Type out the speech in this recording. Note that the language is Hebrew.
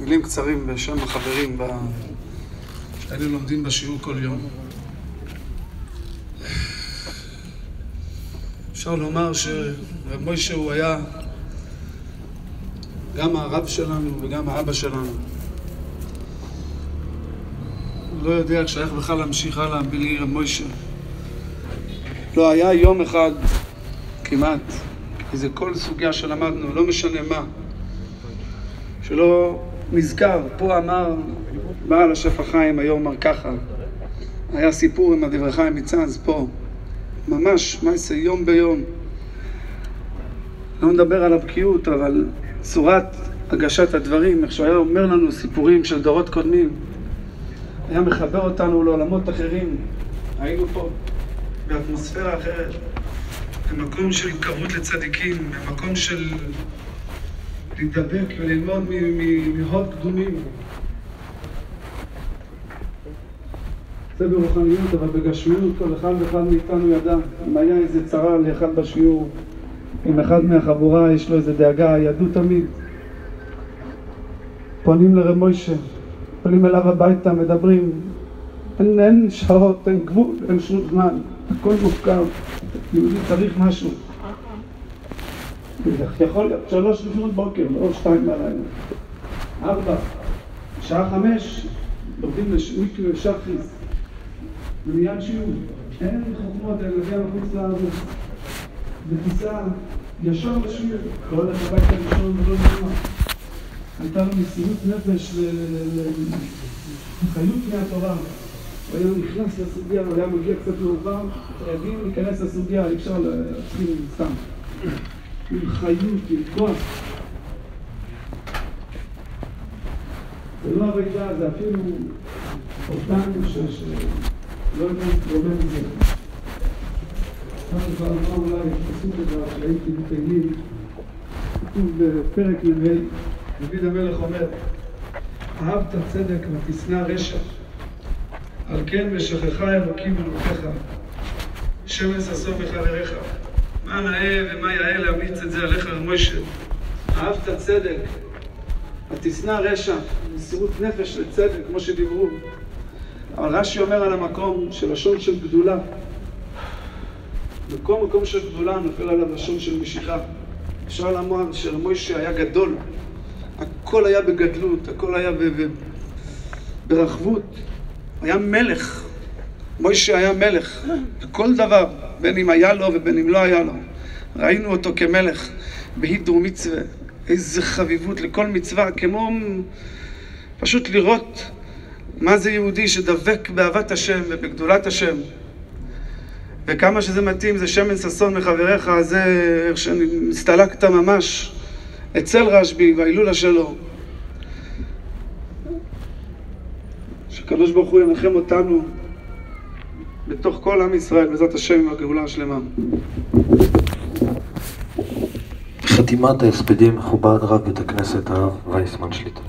מילים קצרים בשם החברים ב... שהיינו לומדים בשיעור כל יום. אפשר לומר שרב מוישה הוא היה גם הרב שלנו וגם האבא שלנו. לא יודע שייך בכלל להמשיך הלאה בלי רב מוישה. לא היה יום אחד כמעט, כי זה כל סוגיה שלמדנו, לא משנה מה, שלא נזכר. פה אמר בעל השפע חיים היום אמר ככה, היה סיפור עם הדברי חיים מצאנז פה, ממש, מה יעשה יום ביום. לא נדבר על הבקיאות, אבל צורת הגשת הדברים, איך שהוא היה אומר לנו סיפורים של דורות קודמים, היה מחבר אותנו לעולמות אחרים. היינו פה באטמוספירה אחרת, במקום של התקרבות לצדיקים, במקום של להידבק וללמוד מהוד קדומים. זה ברוחניות, אבל בגשמיות כל אחד ואחד מאיתנו ידע. אם היה איזה צרה לאחד בשיעור, אם אחד מהחבורה יש לו איזה דאגה, ידעו תמיד. פונים לרב מוישה, פונים אליו הביתה, מדברים. אין, אין שעות, אין גבול, אין שום זמן, הכל מופקר. יהודי צריך משהו. יכול להיות שלוש לפנות בוקר, לא שתיים בלילה. ארבע, שעה חמש, לומדים למקווה שחריס. ומיד שיעור. אין חוכמות, אלא להגיע מחוץ לארץ. בטיסה ישר לשיעור. לא הולך הביתה לישון ולא נשמע. הייתה לו מסירות נפש לחיות מהתורה. הוא היה נכנס לסוגיה, הוא היה מגיע קצת מאוחר, חייבים להיכנס לסוגיה, אי אפשר להתחיל סתם. עם חיות, עם כוח. זה לא הריגה, זה אפילו אותנו שלא יודע להתרומם מזה. פעם כבר אמר אולי פסוק דבר שהייתי בתהילים, כתוב בפרק נ"ה, דוד המלך אומר, אהבת צדק ותשנא רשע, על כן ושכחה אלוקים אלוקיך, שמן ששון בחבריך. מה נאה ומה יאה להמליץ את זה עליך מוישה. אהבת צדק, ותשנא רשע, מסירות נפש לצדק, כמו שדיברו. אבל רש"י אומר על המקום של לשון של גדולה. בכל מקום של גדולה נופל עליו לשון של משיכה. אפשר לומר שמוישה היה גדול. הכל היה בגדלות, הכל היה ברחבות. היה מלך. מוישה היה מלך בכל דבר, בין אם היה לו ובין אם לא היה לו. ראינו אותו כמלך בהידרו מצווה. איזה חביבות לכל מצווה, כמו פשוט לראות מה זה יהודי שדבק באהבת השם ובגדולת השם. וכמה שזה מתאים, זה שמן ששון מחבריך, זה איך שהסתלקת ממש אצל רשב"י וההילולה שלו. שקדוש ברוך הוא ינחם אותנו בתוך כל עם ישראל, בעזרת השם עם הגאולה השלמה. חתימת ההספדים מכובד רב בית הכנסת הרב וייסמן שליטה.